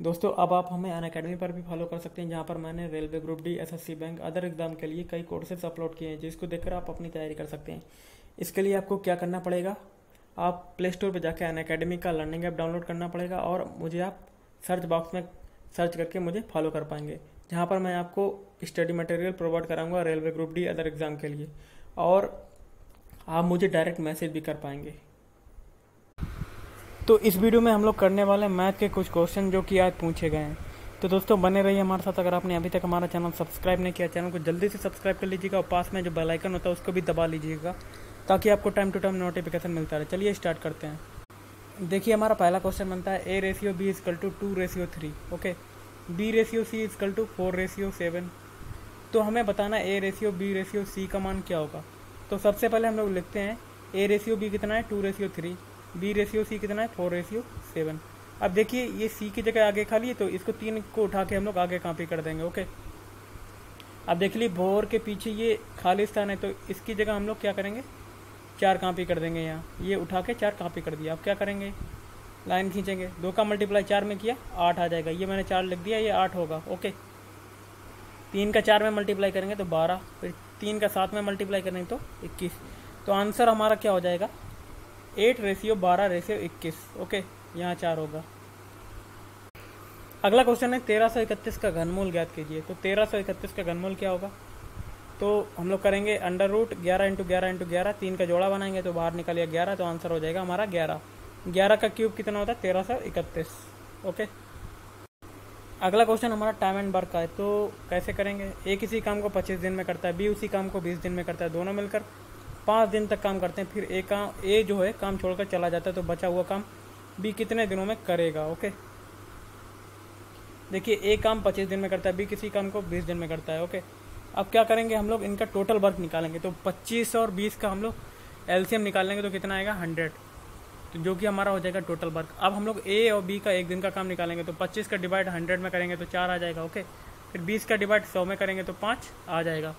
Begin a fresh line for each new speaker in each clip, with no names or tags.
दोस्तों, अब आप हमें अन अकेडमी पर भी फॉलो कर सकते हैं, जहाँ पर मैंने railway group D SSC bank other exam के लिए कई कोर्सेज अपलोड किए हैं, जिसको देखकर आप अपनी तैयारी कर सकते हैं। इसके लिए आपको क्या करना पड़ेगा? आप प्ले स्टोर पर जाकर अन अकेडमी का लर्निंग ऐप डाउनलोड करना पड़ेगा और मुझे आप सर्च बॉक्स में सर्च करके मुझे फॉलो कर पाएँगे, जहाँ पर मैं आपको स्टडी मटेरियल प्रोवाइड कराऊँगा railway group D other exam के लिए। और आप मुझे डायरेक्ट मैसेज भी कर पाएँगे। तो इस वीडियो में हम लोग करने वाले मैथ के कुछ क्वेश्चन जो कि आज पूछे गए हैं। तो दोस्तों, बने रहिए हमारे साथ। अगर आपने अभी तक हमारा चैनल सब्सक्राइब नहीं किया चैनल को जल्दी से सब्सक्राइब कर लीजिएगा और पास में जो बेल आइकन होता है, उसको भी दबा लीजिएगा ताकि आपको टाइम टू टाइम नोटिफिकेशन मिलता रहे। चलिए स्टार्ट करते हैं। देखिए, हमारा पहला क्वेश्चन बनता है A ratio B is equal to two ratio three okay B ratio C is equal to four ratio seven तो हमें बताना A ratio B ratio C का मान क्या होगा? तो सबसे पहले हम लोग लिखते हैं ए रेशियो बी कितना है? Two ratio three B ratio C कितना है? फोर रेशियो सेवन अब देखिए, ये सी की जगह आगे खाली है तो इसको तीन को उठा के हम लोग आगे कॉपी कर देंगे ओके अब देख ली भोर के पीछे ये खाली स्थान है तो इसकी जगह हम लोग क्या करेंगे? चार कापी कर देंगे यहाँ। ये उठा के चार कापी कर दिया। अब क्या करेंगे? लाइन खींचेंगे। दो का मल्टीप्लाई चार में किया, आठ आ जाएगा। ये मैंने चार लिख दिया, ये आठ होगा ओके तीन का चार में मल्टीप्लाई करेंगे तो बारह। फिर तीन का सात में मल्टीप्लाई करेंगे तो इक्कीस। तो आंसर हमारा क्या हो जाएगा? एट रेशियो, बारह रेशियो, इक्कीस। ओके, यहाँ चार होगा। अगला क्वेश्चन है, तेरह सौ इकतीस का घनमूल ज्ञात कीजिए। तो तेरह सौ इकतीस का घनमूल क्या होगा? तो हम लोग करेंगे अंडर रूट ग्यारह इंटू ग्यारह इंटू ग्यारह, तीन का जोड़ा बनाएँगे तो बाहर निकालिए ग्यारह तो आंसर हो जाएगा हमारा ग्यारह। ग्यारह का क्यूब कितना होता है? तेरह सौ इकतीस। ओके? अगला क्वेश्चन हमारा टाइम एंड वर्क का है। तो कैसे करेंगे? ए किसी काम को पच्चीस दिन में करता है बी उसी काम को बीस दिन में करता है, दोनों मिलकर। पाँच दिन तक काम करते हैं, फिर ए काम, ए जो है, काम छोड़कर चला जाता है तो बचा हुआ काम बी कितने दिनों में करेगा, ओके? देखिए, ए काम पच्चीस दिन में करता है, बी किसी काम को बीस दिन में करता है, ओके? अब क्या करेंगे हम लोग, इनका टोटल वर्क निकालेंगे तो पच्चीस और बीस का हम लोग एलसीएम निकालेंगे तो कितना आएगा? हंड्रेड तो जो कि हमारा हो जाएगा टोटल वर्क अब हम लोग ए और बी का एक दिन का काम निकालेंगे तो पच्चीस का डिवाइड हंड्रेड में करेंगे तो चार आ जाएगा, ओके? फिर बीस का डिवाइड सौ में करेंगे तो पाँच आ जाएगा।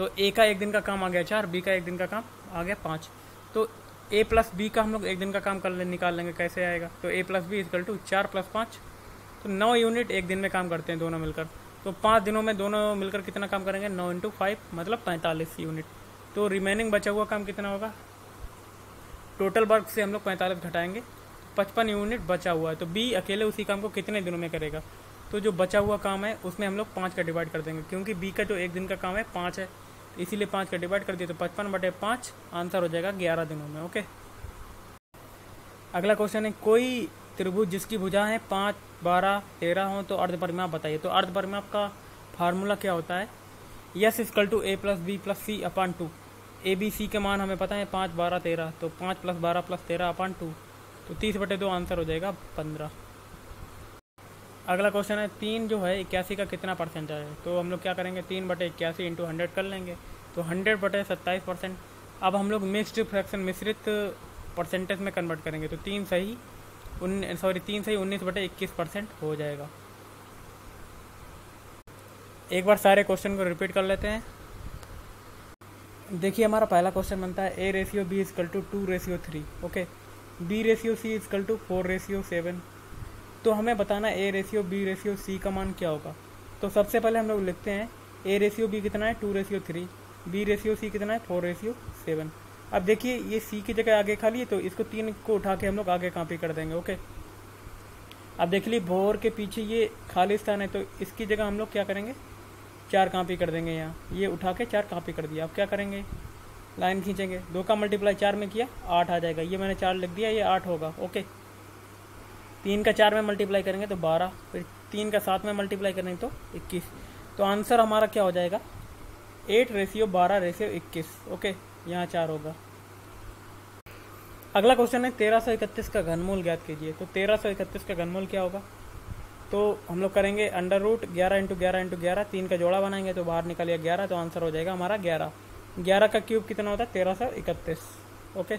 तो ए का एक दिन का काम आ गया चार बी का एक दिन का काम आ गया पाँच। तो ए प्लस बी का हम लोग एक दिन का काम कर ले, निकाल लेंगे, कैसे आएगा? तो A plus B is equal to चार प्लस पाँच। तो नौ यूनिट एक दिन में काम करते हैं दोनों मिलकर। तो पाँच दिनों में दोनों मिलकर कितना काम करेंगे? नौ इंटू फाइव मतलब पैंतालीस यूनिट तो रिमेनिंग बचा हुआ काम कितना होगा? टोटल वर्क से हम लोग पैंतालीस घटाएँगे। पचपन यूनिट बचा हुआ है। तो बी अकेले उसी काम को कितने दिनों में करेगा? तो जो बचा हुआ काम है, उसमें हम लोग पाँच का डिवाइड कर देंगे, क्योंकि बी का जो एक दिन का काम है, पाँच है। इसीलिए पाँच का डिवाइड कर दिया तो पचपन बटे पाँच आंसर हो जाएगा ग्यारह दिनों में ओके अगला क्वेश्चन है, कोई त्रिभुज जिसकी भुजा है पाँच, बारह, तेरह हो तो अर्धपरिमाप बताइए। तो अर्धपरिमाप का फार्मूला क्या होता है? S is equal to A plus B plus C upon two A B C के मान हमें पता है पाँच, बारह, तेरह. तो पाँच प्लस बारह प्लस तेरह अपान टू तो तीस बटे दो आंसर हो जाएगा पंद्रह. अगला क्वेश्चन है, तीन जो है, इक्यासी का कितना परसेंट है? तो हम लोग क्या करेंगे? तीन बटे इक्यासी इंटू हंड्रेड कर लेंगे। तो हंड्रेड बटे सत्ताईस परसेंट अब हम लोग मिक्सड फ्रैक्शन मिश्रित परसेंटेज में कन्वर्ट करेंगे। तो तीन सही, उन सॉरी तीन सही, उन्नीस बटे इक्कीस परसेंट हो जाएगा। एक बार सारे क्वेश्चन को रिपीट कर लेते हैं। देखिए, हमारा पहला क्वेश्चन बनता है A ratio B is equal to two ratio three okay B ratio C is equal to four ratio seven तो हमें बताना A ratio B ratio C का मान क्या होगा? तो सबसे पहले हम लोग लिखते हैं ए रेशियो बी कितना है? Two ratio three B ratio C कितना है? फोर रेशियो सेवन अब देखिए, ये सी की जगह आगे खाली है तो इसको तीन को उठा के हम लोग आगे कॉपी कर देंगे ओके अब देख ली भोर के पीछे ये खाली स्थान है तो इसकी जगह हम लोग क्या करेंगे? चार कापी कर देंगे यहाँ। ये उठा के चार कापी कर दिया। अब क्या करेंगे? लाइन खींचेंगे। दो का मल्टीप्लाई चार में किया, आठ आ जाएगा। ये मैंने चार लिख दिया, ये आठ होगा ओके तीन का चार में मल्टीप्लाई करेंगे तो बारह, फिर तीन का सात में मल्टीप्लाई करेंगे तो इक्कीस। तो आंसर हमारा क्या हो जाएगा? एट रेशियो बारह रेशियो इक्कीस। ओके यहाँ चार होगा। अगला क्वेश्चन है, तेरह सौ इकतीस का घनमूल ज्ञात कीजिए। तो तेरह सौ इकतीस का घनमूल क्या होगा? तो हम लोग करेंगे अंडर रूट ग्यारह इंटू ग्यारह इंटू ग्यारह, तीन का जोड़ा बनाएँगे तो बाहर निकालिए ग्यारह तो आंसर हो जाएगा हमारा ग्यारह। ग्यारह का क्यूब कितना होता है? तेरह सौ इकतीस। ओके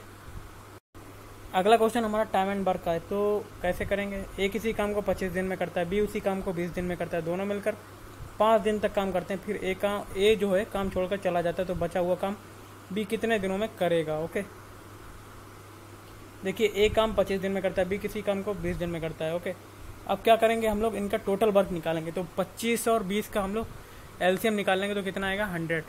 अगला क्वेश्चन हमारा टाइम एंड वर्क का है तो कैसे करेंगे? ए किसी काम को पच्चीस दिन में करता है बी उसी काम को बीस दिन में करता है, दोनों मिलकर पाँच दिन तक काम करते हैं, फिर ए काम ए जो है, काम छोड़कर चला जाता है तो बचा हुआ काम बी कितने दिनों में करेगा ओके देखिए ए काम पच्चीस दिन में करता है बी किसी काम को बीस दिन में करता है ओके अब क्या करेंगे, हम लोग इनका टोटल वर्क निकालेंगे तो 25 और 20 का हम लोग एलसीएम निकालेंगे तो कितना आएगा? 100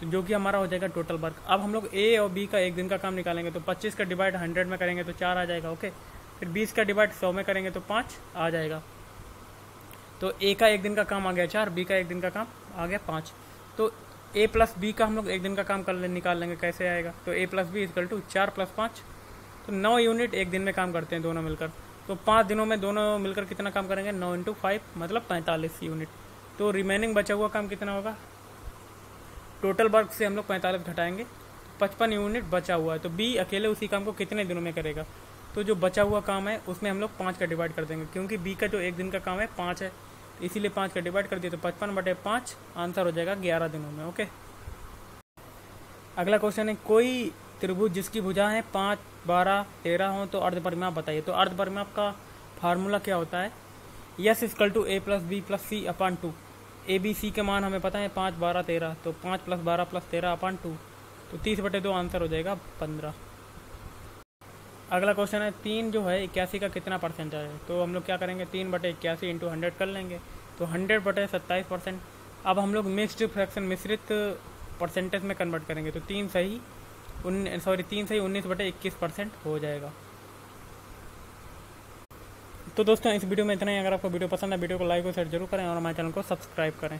तो जो कि हमारा हो जाएगा टोटल वर्क अब हम लोग ए और बी का एक दिन का काम निकालेंगे तो 25 का डिवाइड 100 में करेंगे तो चार आ जाएगा ओके फिर 20 का डिवाइड 100 में करेंगे तो पाँच आ जाएगा। तो ए का एक दिन का काम आ गया चार बी का एक दिन का काम आ गया पाँच। तो ए प्लस बी का हम लोग एक दिन का काम कर ले, निकाल लेंगे, कैसे आएगा? तो A plus B is equal to चार प्लस पाँच। तो नौ यूनिट एक दिन में काम करते हैं दोनों मिलकर। तो पाँच दिनों में दोनों मिलकर कितना काम करेंगे? नौ इंटू फाइव मतलब पैंतालीस यूनिट तो रिमेनिंग बचा हुआ काम कितना होगा? टोटल वर्क से हम लोग पैंतालीस घटाएँगे। पचपन यूनिट बचा हुआ है। तो बी अकेले उसी काम को कितने दिनों में करेगा? तो जो बचा हुआ काम है, उसमें हम लोग पाँच का डिवाइड कर देंगे, क्योंकि बी का जो एक दिन का काम है, पाँच है। इसीलिए पाँच का डिवाइड कर दिया तो पचपन बटे पाँच आंसर हो जाएगा ग्यारह दिनों में, ओके? अगला क्वेश्चन है, कोई त्रिभुज जिसकी भुजा है पाँच, बारह, तेरह हो तो अर्धपरिमाप बताइए। तो अर्धपरिमाप का फार्मूला क्या होता है? S is equal to A plus B plus C upon two A B C के मान हमें पता है पाँच, बारह, तेरह तो पाँच प्लस बारह प्लस तेरह अपान टू तो तीस बटे दो आंसर हो जाएगा पंद्रह। अगला क्वेश्चन है, तीन जो है इक्यासी का कितना परसेंट है? तो हम लोग क्या करेंगे, तीन बटे इक्यासी इंटू हंड्रेड कर लेंगे तो हंड्रेड बटे सत्ताईस परसेंट अब हम लोग मिक्सड फ्रैक्शन मिश्रित परसेंटेज में कन्वर्ट करेंगे तो तीन सही उन सॉरी तीन सही उन्नीस बटे इक्कीस परसेंट हो जाएगा। तो दोस्तों, इस वीडियो में इतना ही। अगर आपको वीडियो पसंद है, वीडियो को लाइक और शेयर ज़रूर करें और हमारे चैनल को सब्सक्राइब करें।